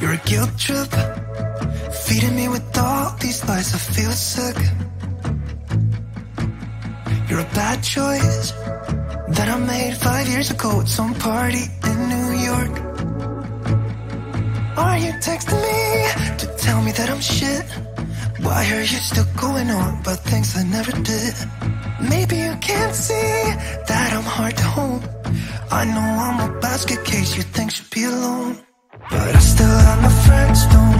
You're a guilt trip, feeding me with all these lies. I feel sick. You're a bad choice that I made five years ago at some party in New York. Are you texting me to tell me that I'm shit? Why are you still going on about things I never did? Maybe you can't see that I'm hard to hold. I know I'm a basket case you think should be alone, but I still stones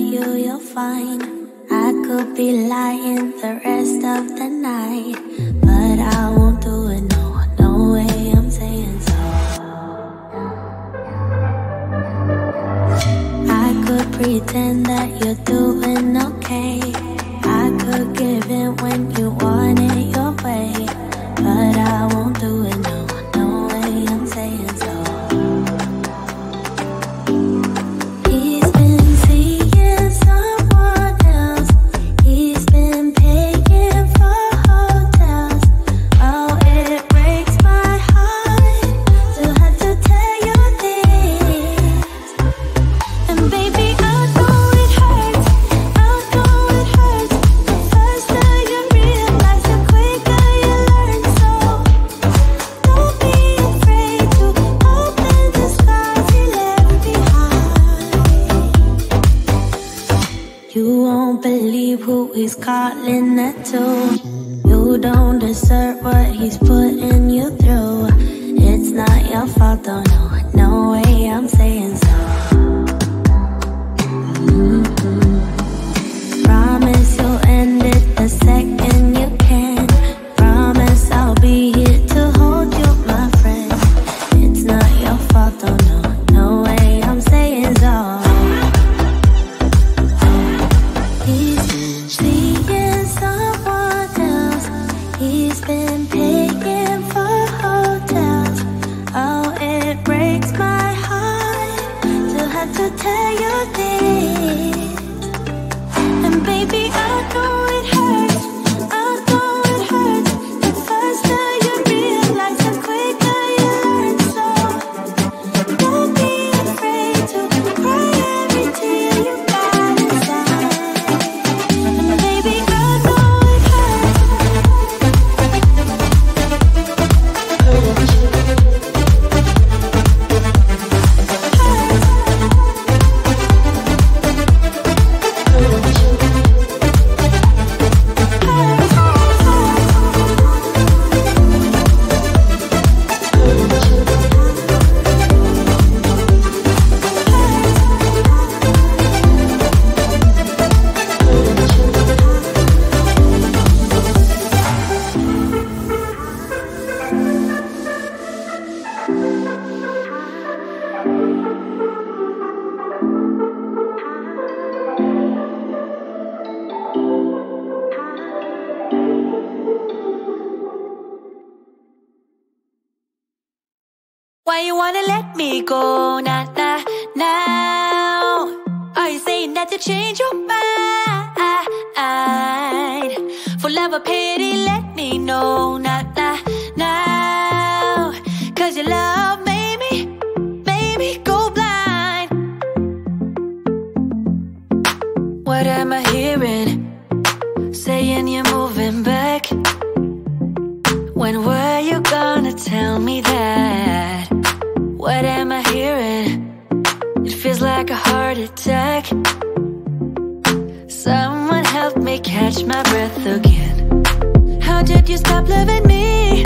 you, you'll find I could be lying the rest of the night, but I won't do it. No, no way, I'm saying so. I could pretend that you're doing okay. I could give it when you want it your way, but I won't. believe who he's calling that to. You don't deserve what he's putting you through. It's not your fault, though, no, no way I'm saying so. Mm -hmm. go now, now? Are you saying that to change your mind? For love or pity, let me know na na now. Cause your love made me, made me go blind. What am I hearing? Saying you're moving back. When we're What am I hearing? It feels like a heart attack Someone help me catch my breath again How did you stop loving me?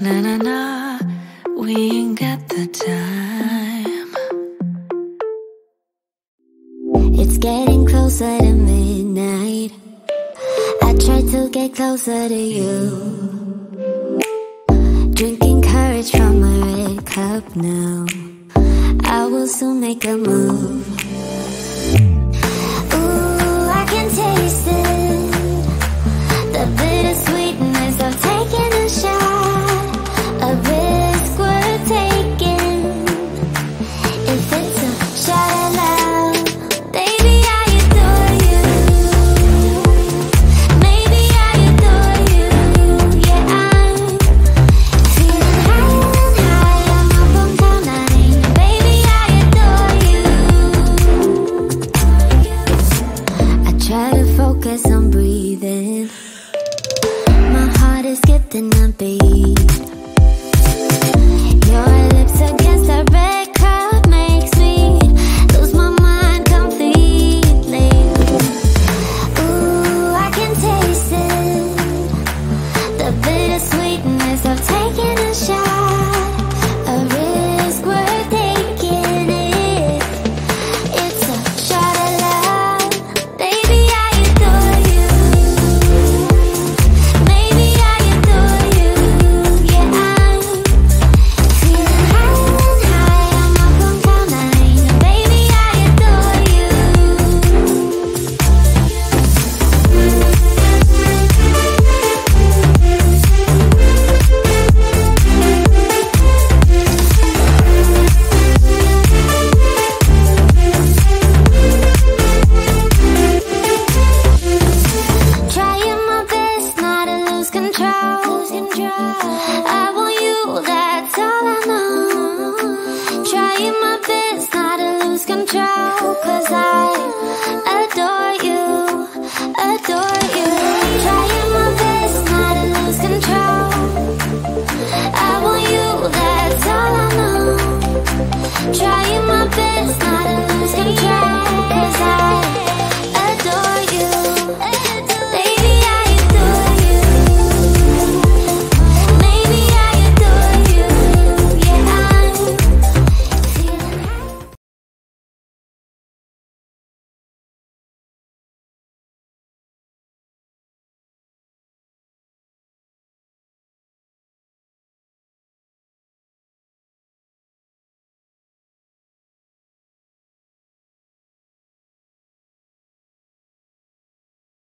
Na na na, we ain't got the time. It's getting closer to midnight. I try to get closer to you. Drinking courage from my red cup now. I will soon make a move.